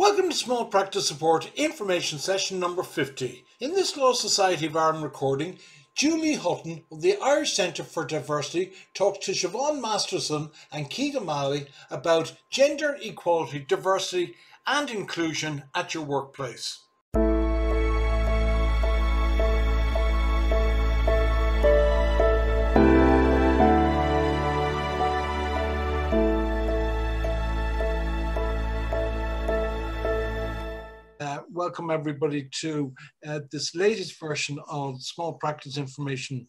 Welcome to Small Practice Support information session number 50. In this Law Society of Ireland recording, Julie Hutton of the Irish Centre for Diversity talked to Siobhan Masterson and Keith O'Malley about gender equality, diversity and inclusion at your workplace. Welcome everybody to uh, this latest version of Small Practice Information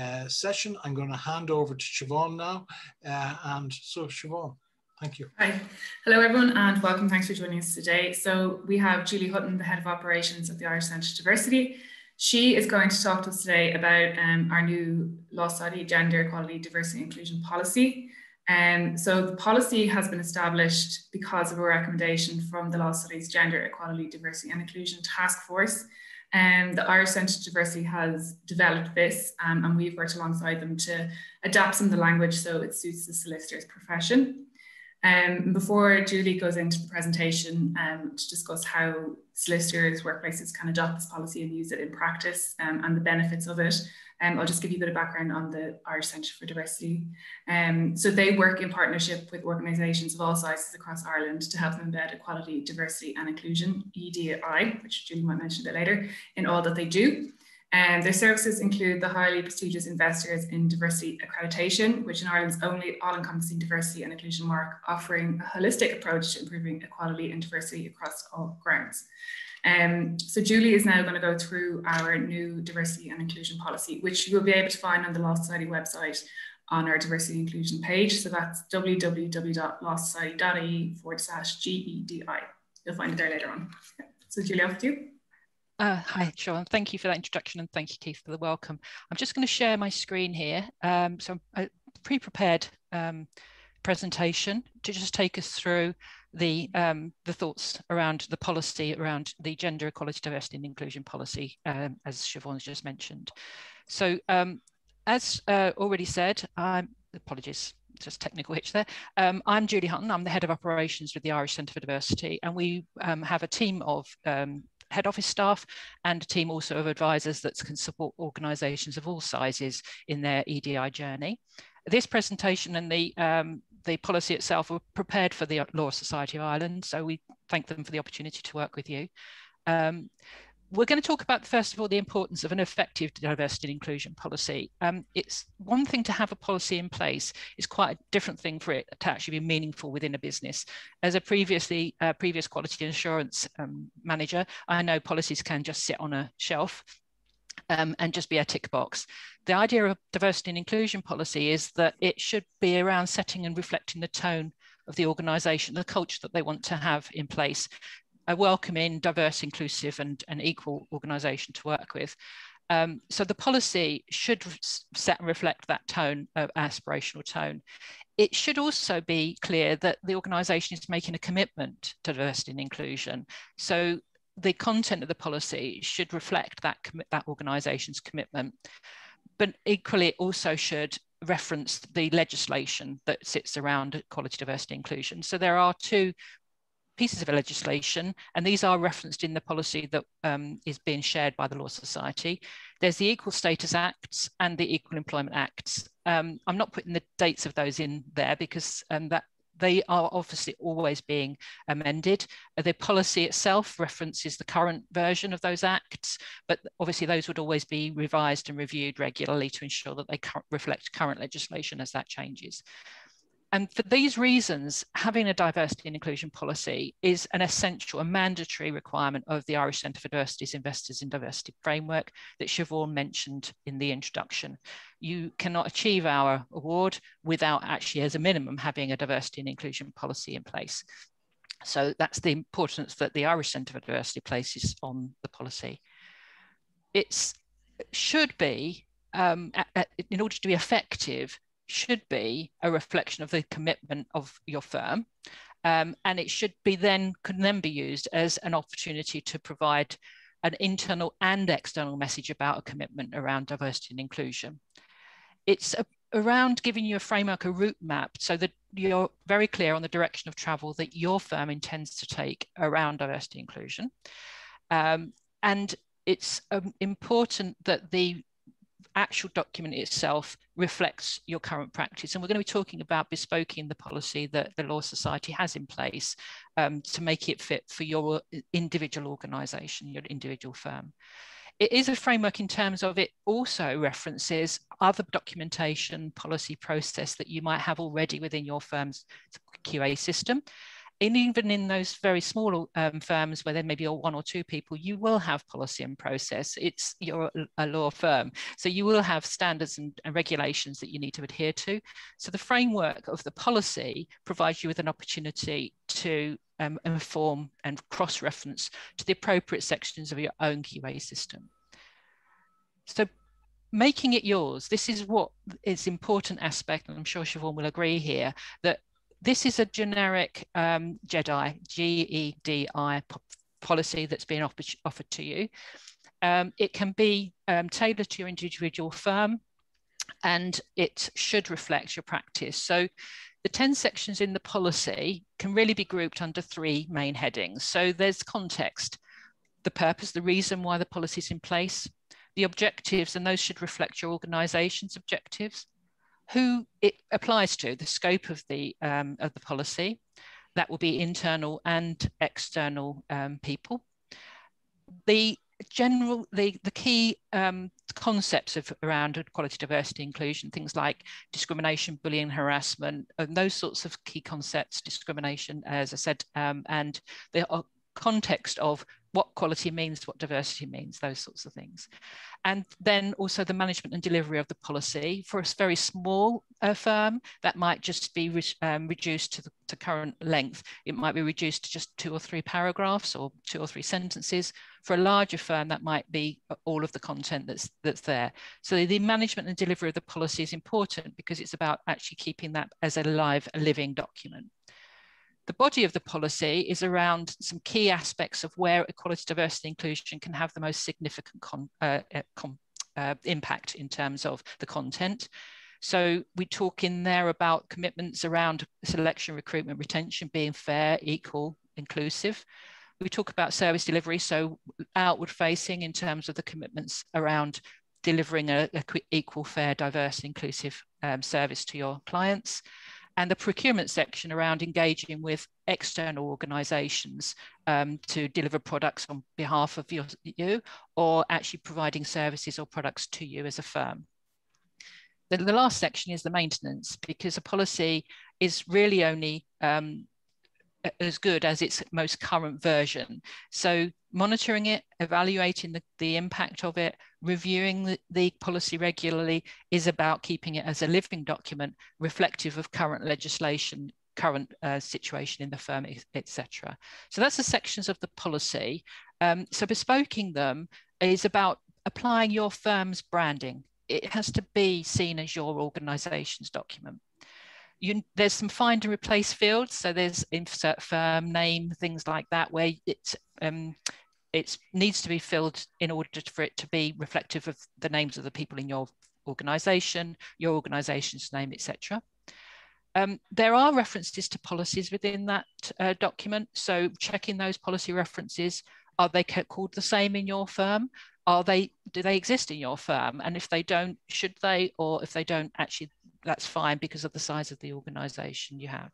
uh, session. I'm going to hand over to Siobhan now. Uh, and so, Siobhan, thank you. Hi. Hello, everyone, and welcome. Thanks for joining us today. So, we have Julie Hutton, the Head of Operations at the Irish Centre for Diversity. She is going to talk to us today about um, our new Law Society Gender Equality, Diversity, Inclusion Policy. Um, so the policy has been established because of a recommendation from the Law Society's Gender Equality, Diversity and Inclusion Task Force. And um, the Irish Centre for Diversity has developed this um, and we've worked alongside them to adapt some of the language so it suits the solicitor's profession. Um, before Julie goes into the presentation um, to discuss how solicitors, workplaces can adopt this policy and use it in practice um, and the benefits of it, um, I'll just give you a bit of background on the Irish Centre for Diversity. Um, so they work in partnership with organisations of all sizes across Ireland to help them embed equality, diversity and inclusion, EDI, which Julie might mention a bit later, in all that they do. And um, their services include the highly prestigious Investors in Diversity Accreditation, which is Ireland's only all-encompassing diversity and inclusion mark, offering a holistic approach to improving equality and diversity across all grounds. Um, so Julie is now going to go through our new diversity and inclusion policy, which you'll be able to find on the Law Society website on our diversity and inclusion page. So that's www.lawsociety.ie forward slash GEDI. You'll find it there later on. So Julie, off to you. Uh, hi, Siobhan. Thank you for that introduction and thank you, Keith, for the welcome. I'm just going to share my screen here. Um, so a pre-prepared um, presentation to just take us through the um, the thoughts around the policy around the gender equality, diversity and inclusion policy, um, as Siobhan's just mentioned. So um, as uh, already said, I'm, apologies, just technical hitch there. Um, I'm Julie Hutton. I'm the head of operations with the Irish Centre for Diversity, and we um, have a team of um, head office staff and a team also of advisors that can support organisations of all sizes in their EDI journey. This presentation and the um, the policy itself were prepared for the Law Society of Ireland. So we thank them for the opportunity to work with you. Um, we're going to talk about, first of all, the importance of an effective diversity and inclusion policy. Um, it's one thing to have a policy in place. It's quite a different thing for it to actually be meaningful within a business. As a previously uh, previous quality assurance um, manager, I know policies can just sit on a shelf um, and just be a tick box. The idea of diversity and inclusion policy is that it should be around setting and reflecting the tone of the organisation, the culture that they want to have in place, a welcoming, diverse, inclusive and, and equal organisation to work with. Um, so the policy should set and reflect that tone, of aspirational tone. It should also be clear that the organisation is making a commitment to diversity and inclusion. So the content of the policy should reflect that that organisation's commitment, but equally it also should reference the legislation that sits around equality, diversity, inclusion. So there are two pieces of legislation, and these are referenced in the policy that um, is being shared by the Law Society. There's the Equal Status Acts and the Equal Employment Acts. Um, I'm not putting the dates of those in there because um, that they are obviously always being amended. Uh, the policy itself references the current version of those acts, but obviously those would always be revised and reviewed regularly to ensure that they reflect current legislation as that changes. And for these reasons, having a diversity and inclusion policy is an essential and mandatory requirement of the Irish Centre for Diversity's Investors in Diversity framework that Siobhan mentioned in the introduction. You cannot achieve our award without actually, as a minimum, having a diversity and inclusion policy in place. So that's the importance that the Irish Centre for Diversity places on the policy. It should be, um, in order to be effective, should be a reflection of the commitment of your firm. Um, and it should be then, can then be used as an opportunity to provide an internal and external message about a commitment around diversity and inclusion. It's a, around giving you a framework, a route map, so that you're very clear on the direction of travel that your firm intends to take around diversity inclusion. Um, and it's um, important that the actual document itself reflects your current practice. And we're going to be talking about bespoking the policy that the Law Society has in place um, to make it fit for your individual organisation, your individual firm. It is a framework in terms of it also references other documentation policy process that you might have already within your firm's QA system and even in those very small um, firms where there may be one or two people, you will have policy and process. It's you're a law firm, so you will have standards and, and regulations that you need to adhere to. So the framework of the policy provides you with an opportunity to um, inform and cross-reference to the appropriate sections of your own QA system. So making it yours, this is what is important aspect, and I'm sure Siobhan will agree here, that this is a generic um, GEDI, G-E-D-I policy that's been offered, to you. Um, it can be um, tailored to your individual firm and it should reflect your practice. So the 10 sections in the policy can really be grouped under three main headings. So there's context, the purpose, the reason why the policy is in place, the objectives, and those should reflect your organization's objectives who it applies to, the scope of the, um, of the policy. That will be internal and external um, people. The general, the, the key um, concepts of around equality, diversity, inclusion, things like discrimination, bullying, harassment, and those sorts of key concepts, discrimination, as I said, um, and the uh, context of what quality means, what diversity means, those sorts of things. And then also the management and delivery of the policy. For a very small uh, firm, that might just be re um, reduced to the to current length. It might be reduced to just two or three paragraphs or two or three sentences. For a larger firm, that might be uh, all of the content that's, that's there. So the management and delivery of the policy is important because it's about actually keeping that as a live, a living document. The body of the policy is around some key aspects of where equality, diversity, inclusion can have the most significant uh, uh, uh, impact in terms of the content. So we talk in there about commitments around selection, recruitment, retention being fair, equal, inclusive. We talk about service delivery, so outward facing in terms of the commitments around delivering a, a equal, fair, diverse, inclusive um, service to your clients and the procurement section around engaging with external organizations um, to deliver products on behalf of your, you or actually providing services or products to you as a firm. The, the last section is the maintenance because a policy is really only um, as good as its most current version. So monitoring it, evaluating the, the impact of it, reviewing the, the policy regularly is about keeping it as a living document reflective of current legislation, current uh, situation in the firm, etc. So that's the sections of the policy. Um, so bespoking them is about applying your firm's branding. It has to be seen as your organization's document you, there's some find and replace fields. So there's insert firm, name, things like that, where it um, it needs to be filled in order for it to be reflective of the names of the people in your organization, your organization's name, etc. Um, there are references to policies within that uh, document. So checking those policy references, are they called the same in your firm? Are they, do they exist in your firm? And if they don't, should they, or if they don't, actually that's fine because of the size of the organization you have.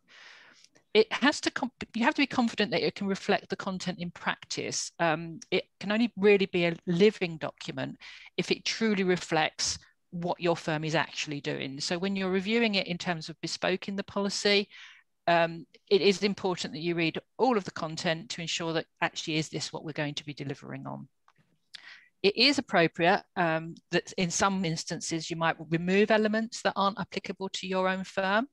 It has to you have to be confident that it can reflect the content in practice. Um, it can only really be a living document if it truly reflects what your firm is actually doing. So when you're reviewing it in terms of bespoke in the policy um, it is important that you read all of the content to ensure that actually is this what we're going to be delivering on it is appropriate um, that in some instances you might remove elements that aren't applicable to your own firm.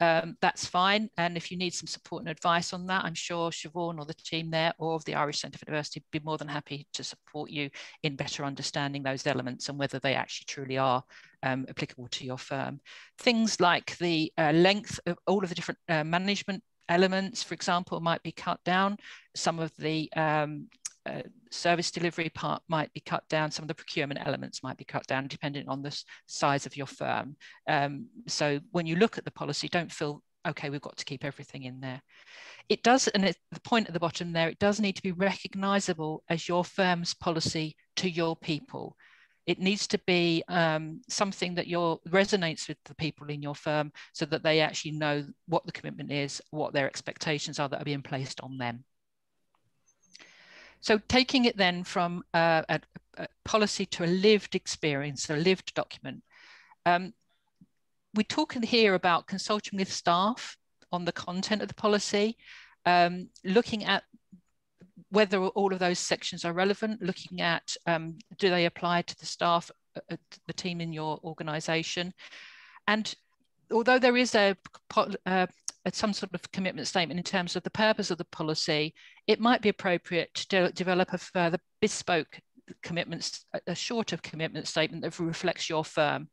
Um, that's fine. And if you need some support and advice on that, I'm sure Siobhan or the team there or the Irish Centre for Diversity would be more than happy to support you in better understanding those elements and whether they actually truly are um, applicable to your firm. Things like the uh, length of all of the different uh, management elements, for example, might be cut down. Some of the um, uh, service delivery part might be cut down. Some of the procurement elements might be cut down depending on the size of your firm. Um, so when you look at the policy, don't feel okay, we've got to keep everything in there. It does, and the point at the bottom there, it does need to be recognizable as your firm's policy to your people. It needs to be um, something that your resonates with the people in your firm so that they actually know what the commitment is, what their expectations are that are being placed on them. So taking it then from uh, a, a, policy to a lived experience, a lived document, um, we're talking here about consulting with staff on the content of the policy, um, looking at whether all of those sections are relevant, looking at um, do they apply to the staff, uh, the team in your organisation. And although there is a, uh, some sort of commitment statement in terms of the purpose of the policy, it might be appropriate to de develop a further bespoke commitments, a shorter commitment statement that reflects your firm.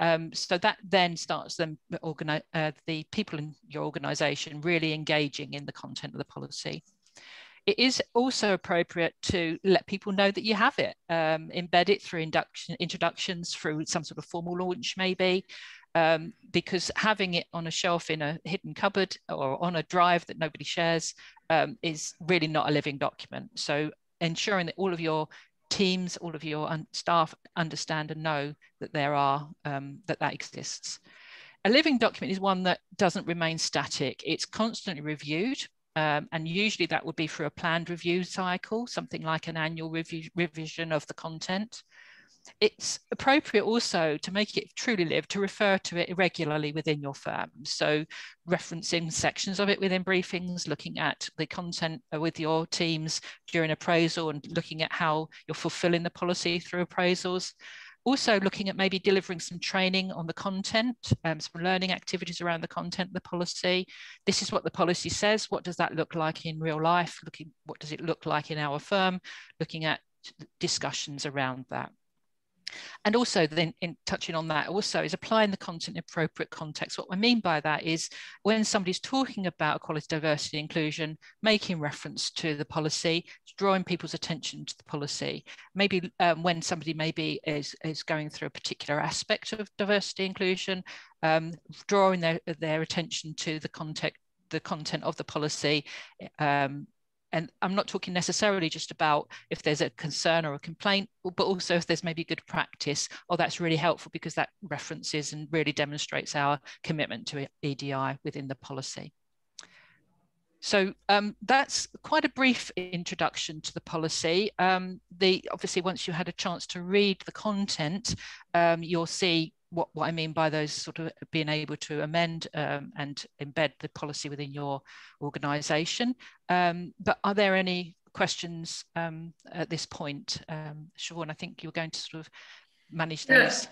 Um, so that then starts them organize, uh, the people in your organization really engaging in the content of the policy. It is also appropriate to let people know that you have it, um, embed it through induction, introductions, through some sort of formal launch maybe, um, because having it on a shelf in a hidden cupboard or on a drive that nobody shares um, is really not a living document. So ensuring that all of your teams, all of your un staff understand and know that there are, um, that that exists. A living document is one that doesn't remain static. It's constantly reviewed. Um, and usually that would be for a planned review cycle, something like an annual review, revision of the content. It's appropriate also to make it truly live to refer to it regularly within your firm. So referencing sections of it within briefings, looking at the content with your teams during appraisal and looking at how you're fulfilling the policy through appraisals. Also looking at maybe delivering some training on the content, um, some learning activities around the content the policy. This is what the policy says. What does that look like in real life? Looking, what does it look like in our firm? Looking at discussions around that. And also then in touching on that also is applying the content in appropriate context. What I mean by that is when somebody's talking about equality, diversity, inclusion, making reference to the policy, drawing people's attention to the policy. Maybe um, when somebody maybe is, is going through a particular aspect of diversity, inclusion, um, drawing their, their attention to the context the content of the policy um, and I'm not talking necessarily just about if there's a concern or a complaint, but also if there's maybe good practice, or oh, that's really helpful because that references and really demonstrates our commitment to EDI within the policy. So um, that's quite a brief introduction to the policy. Um, the obviously, once you had a chance to read the content, um, you'll see what, what I mean by those sort of being able to amend um, and embed the policy within your organisation. Um, but are there any questions um, at this point? Um, Siobhan, I think you're going to sort of manage those. Yes.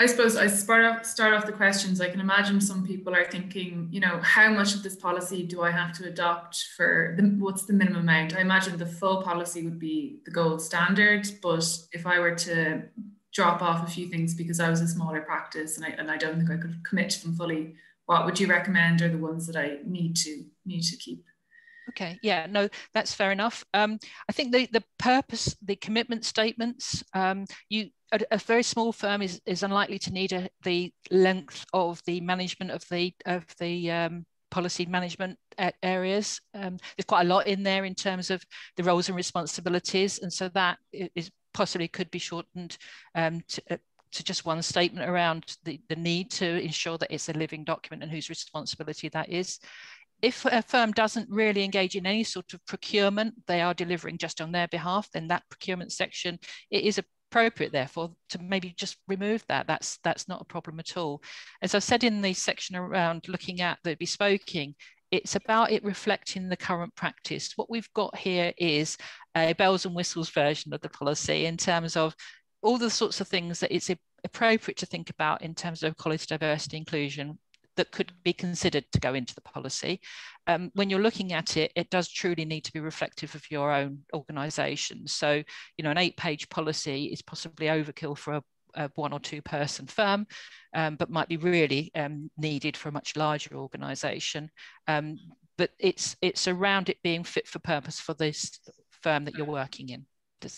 I suppose I start off, start off the questions. I can imagine some people are thinking, you know, how much of this policy do I have to adopt for the, what's the minimum amount? I imagine the full policy would be the gold standard, but if I were to drop off a few things because I was a smaller practice and I, and I don't think I could commit to them fully. What would you recommend are the ones that I need to need to keep? Okay, yeah, no, that's fair enough. Um, I think the the purpose, the commitment statements, um, you a, a, very small firm is is unlikely to need a, the length of the management of the of the um, policy management areas. Um, there's quite a lot in there in terms of the roles and responsibilities, and so that is possibly could be shortened um, to, uh, to just one statement around the, the need to ensure that it's a living document and whose responsibility that is. If a firm doesn't really engage in any sort of procurement, they are delivering just on their behalf, then that procurement section, it is appropriate therefore to maybe just remove that that's that's not a problem at all as i said in the section around looking at the bespoking it's about it reflecting the current practice. What we've got here is a bells and whistles version of the policy in terms of all the sorts of things that it's appropriate to think about in terms of college diversity inclusion that could be considered to go into the policy. Um, when you're looking at it, it does truly need to be reflective of your own organisation. So, you know, an eight-page policy is possibly overkill for a a one or two person firm, um, but might be really um, needed for a much larger organization. Um, but it's, it's around it being fit for purpose for this firm that you're working in.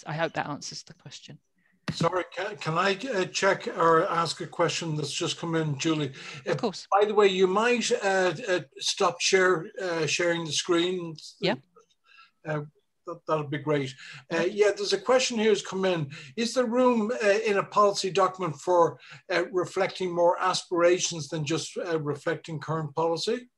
I hope that answers the question. Sorry, can, can I uh, check or ask a question that's just come in, Julie? Of course. Uh, by the way, you might uh, uh stop share uh, sharing the screen. Yeah. Uh, that, will be great. yeah, there's a question here has come in. Is there room in a policy document for reflecting more aspirations than just reflecting current policy?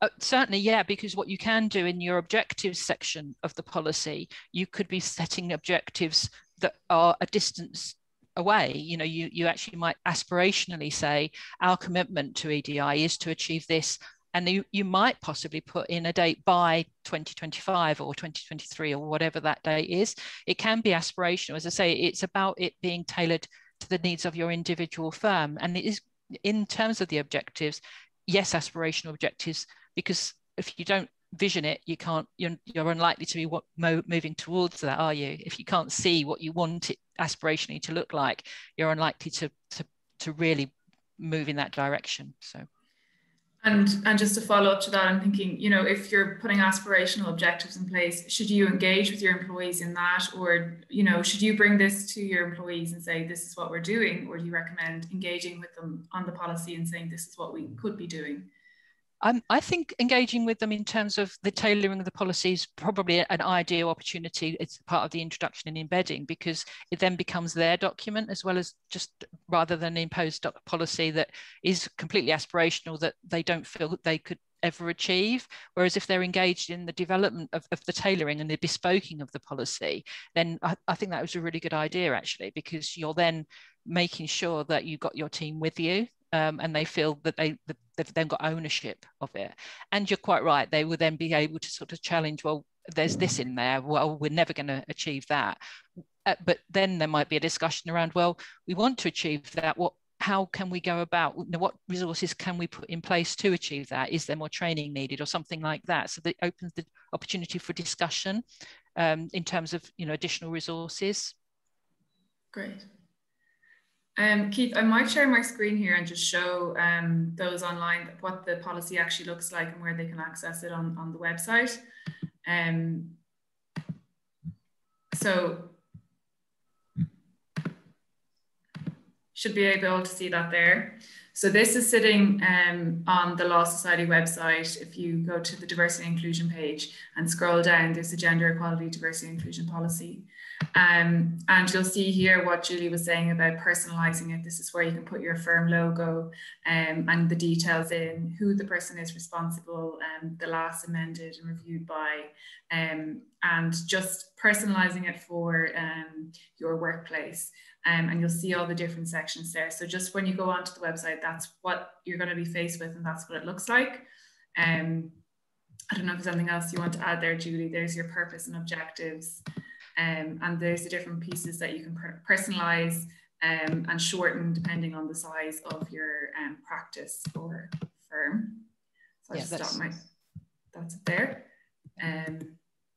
Uh, certainly, yeah, because what you can do in your objectives section of the policy, you could be setting objectives that are a distance away. You know, you, you actually might aspirationally say, our commitment to EDI is to achieve this. And you, you might possibly put in a date by 2025 or 2023 or whatever that date is. It can be aspirational. As I say, it's about it being tailored to the needs of your individual firm. And it is in terms of the objectives, yes, aspirational objectives, because if you don't vision it, you can't, you're, you're unlikely to be what, mo moving towards that, are you? If you can't see what you want it aspirationally to look like, you're unlikely to, to, to really move in that direction. So. And, and just to follow up to that, I'm thinking, you know, if you're putting aspirational objectives in place, should you engage with your employees in that? Or, you know, should you bring this to your employees and say, this is what we're doing? Or do you recommend engaging with them on the policy and saying, this is what we could be doing? Um, I think engaging with them in terms of the tailoring of the policy is probably an ideal opportunity. It's part of the introduction and embedding because it then becomes their document as well as just rather than imposed policy that is completely aspirational that they don't feel they could ever achieve. Whereas if they're engaged in the development of, of the tailoring and the bespoking of the policy, then I, I think that was a really good idea actually, because you're then making sure that you've got your team with you um, and they feel that they they've then got ownership of it. And you're quite right; they will then be able to sort of challenge. Well, there's this in there. Well, we're never going to achieve that. Uh, but then there might be a discussion around. Well, we want to achieve that. What? How can we go about? You know, what resources can we put in place to achieve that? Is there more training needed, or something like that? So that opens the opportunity for discussion um, in terms of you know additional resources. Great. Um, Keith, I might share my screen here and just show um, those online what the policy actually looks like and where they can access it on, on the website. Um, so should be able to see that there. So this is sitting um, on the Law Society website. If you go to the diversity inclusion page and scroll down, there's the gender equality, diversity inclusion policy. Um, and you'll see here what Julie was saying about personalizing it. This is where you can put your firm logo um, and the details in, who the person is responsible, um, the last amended and reviewed by, um, and just personalizing it for um, your workplace. Um, and you'll see all the different sections there. So just when you go onto the website, that's what you're going to be faced with and that's what it looks like. Um, I don't know if there's anything else you want to add there, Julie. There's your purpose and objectives. Um, and there's the different pieces that you can per personalize um, and shorten depending on the size of your um, practice or firm. So I yeah, just stop my, that's it there. Um,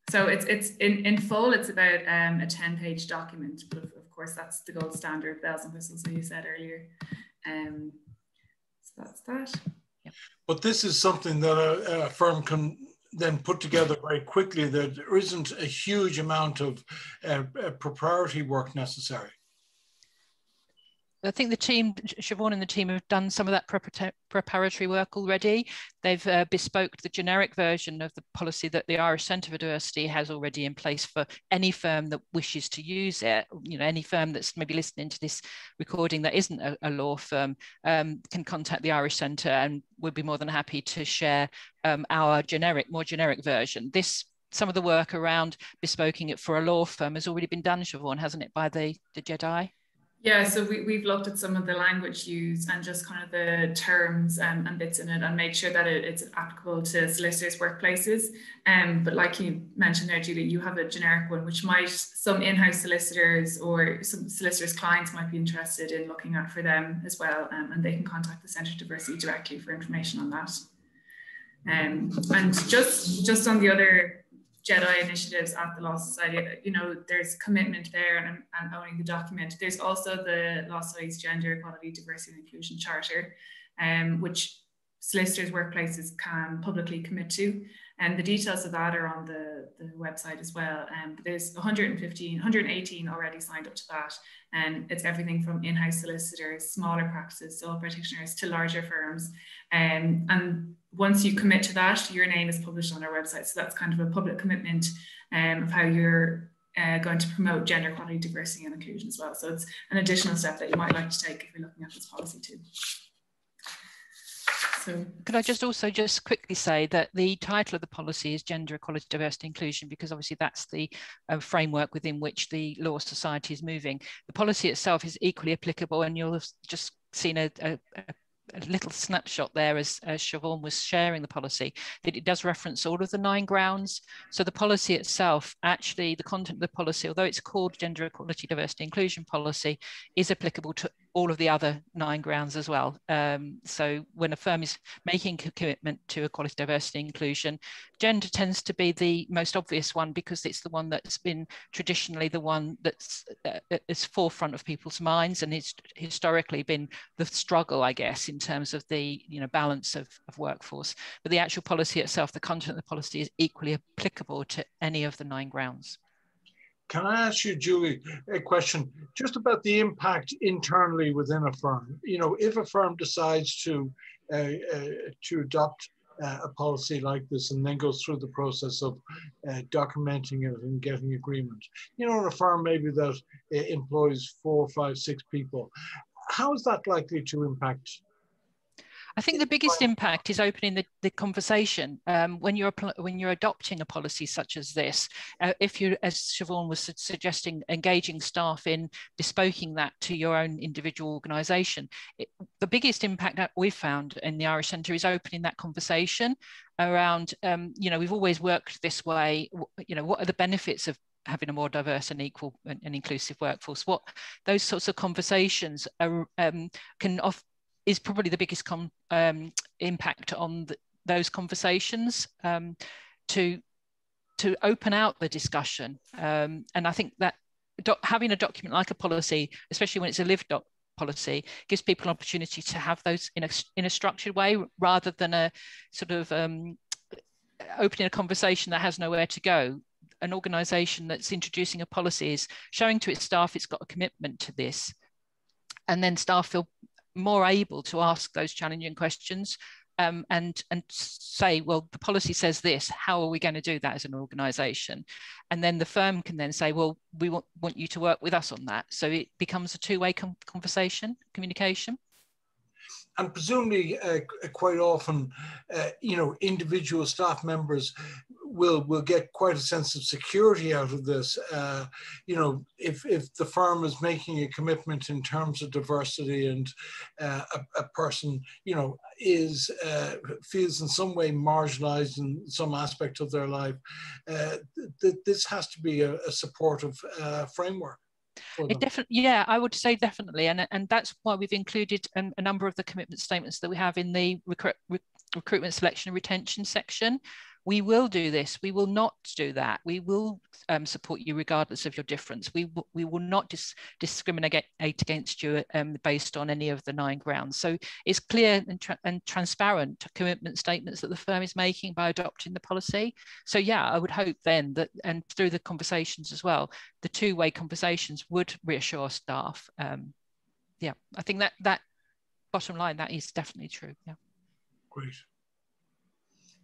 so it's, it's in, in full, it's about um, a 10 page document, but of, of, course that's the gold standard bells and whistles that you said earlier. Um, so that's that. But this is something that a, a firm can then put together very quickly that there isn't a huge amount of uh, uh, preparatory work necessary. I think the team, Siobhan and the team have done some of that preparatory work already. They've uh, bespoke the generic version of the policy that the Irish Centre for Diversity has already in place for any firm that wishes to use it. You know, any firm that's maybe listening to this recording that isn't a, a law firm um, can contact the Irish Centre and we'd be more than happy to share um, our generic, more generic version. This some of the work around bespoking it for a law firm has already been done, Siobhan, hasn't it, by the, the GEDI? Yeah, so we, we've looked at some of the language used and just kind of the terms and, and bits in it and made sure that it, it's applicable to solicitors' workplaces. Um, but like you mentioned there, Julie, you have a generic one, which might some in-house solicitors or some solicitors' clients might be interested in looking at for them as well. Um, and they can contact the Centre of Diversity directly for information on that. Um, and just, just on the other GEDI initiatives at the Law Society, you know, there's commitment there and, and owning the document. There's also the Law Society's Gender Equality, Diversity and Inclusion Charter, um, which solicitors' workplaces can publicly commit to. And the details of that are on the, the website as well. Um, there's 115, 118 already signed up to that. And it's everything from in-house solicitors, smaller practices, sole practitioners to larger firms. Um, and once you commit to that, your name is published on our website. So that's kind of a public commitment um, of how you're uh, going to promote gender equality, diversity and inclusion as well. So it's an additional step that you might like to take if you're looking at this policy too. So could I just also just quickly say that the title of the policy is Gender Equality, Diversity, Inclusion, because obviously that's the uh, framework within which the Law Society is moving. The policy itself is equally applicable, and you'll have just seen a, a, a a little snapshot there as, as Siobhan was sharing the policy, that it does reference all of the nine grounds. So the policy itself, actually the content of the policy, although it's called Gender Equality, Diversity, Inclusion Policy, is applicable to all of the other nine grounds as well. Um, so when a firm is making a commitment to equality, diversity, inclusion, gender tends to be the most obvious one because it's the one that's been traditionally the one that's uh, is forefront of people's minds and it's historically been the struggle, I guess, in terms of the you know balance of, of workforce. But the actual policy itself, the content of the policy is equally applicable to any of the nine grounds. Can I ask you, Julie, a question just about the impact internally within a firm? You know, if a firm decides to uh, uh, to adopt uh, a policy like this and then goes through the process of uh, documenting it and getting agreement, you know, in a firm maybe that uh, employs four, five, six people, how is that likely to impact I think the biggest impact is opening the, the conversation um, when you're when you're adopting a policy such as this. Uh, if you, as Siobhan was suggesting, engaging staff in bespoking that to your own individual organisation, the biggest impact that we've found in the Irish Centre is opening that conversation around. Um, you know, we've always worked this way. You know, what are the benefits of having a more diverse and equal and, and, inclusive workforce. What those sorts of conversations are, um, can off, is probably the biggest um, impact on the, those conversations um, to to open out the discussion. Um, and I think that having a document like a policy, especially when it's a live doc policy, gives people an opportunity to have those in a, in a structured way rather than a sort of um, opening a conversation that has nowhere to go. An organisation that's introducing a policy is showing to its staff it's got a commitment to this, and then staff feel more able to ask those challenging questions um, and and say, well, the policy says this. How are we going to do that as an organisation? And then the firm can then say, well, we want, want you to work with us on that. So it becomes a two-way conversation, communication. And presumably, uh, quite often, uh, you know, individual staff members will will get quite a sense of security out of this. Uh, you know, if if the firm is making a commitment in terms of diversity and uh, a, a, person, you know, is uh, feels in some way marginalized in some aspect of their life, uh, th this has to be a, a supportive uh, framework. It definitely, yeah, I would say definitely, and and that's why we've included a, a number of the commitment statements that we have in the recruit, recruitment selection and retention section we will do this. We will not do that. We will um, support you regardless of your difference. We, we will not dis discriminate against you um, based on any of the nine grounds. So it's clear and, tra and transparent commitment statements that the firm is making by adopting the policy. So yeah i would hope then that and through the conversations as well the two-way conversations would reassure staff. Um, yeah i think that that bottom line that is definitely true yeah. Great.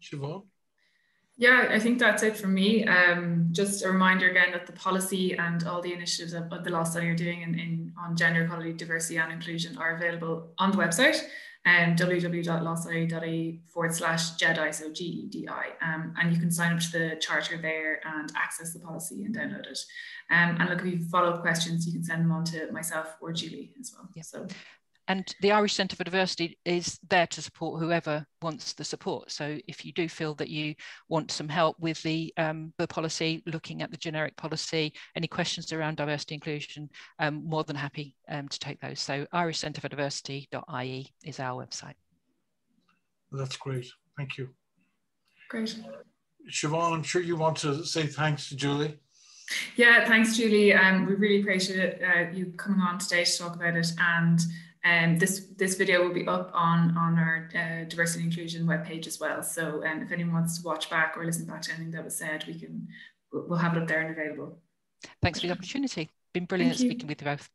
Siobhan? Yeah, I think that's it for me. Um, just a reminder again that the policy and all the initiatives of, of the Law Society are doing in, in, on gender equality, diversity and inclusion are available on the website um, www.lawsociety.ie forward slash GEDI, so G-E-D-I. Um, and you can sign up to the charter there and access the policy and download it. Um, and look, if you have follow-up questions, you can send them on to myself or Julie as well. Yeah. So and the Irish Centre for Diversity is there to support whoever wants the support. So if you do feel that you want some help with the, um, the policy, looking at the generic policy, any questions around diversity inclusion, um, more than happy um, to take those. So irishcentrefordiversity.ie is our website. That's great. Thank you. Great. Siobhan, I'm sure you want to say thanks to Julie. Yeah, thanks, Julie. Um, we really appreciate uh, you coming on today to talk about it. And um, this this video will be up on on our uh, diversity and inclusion webpage as well. So um, if anyone wants to watch back or listen back to anything that was said, we can we'll have it up there and available. Thanks for the opportunity. Been brilliant speaking with you both.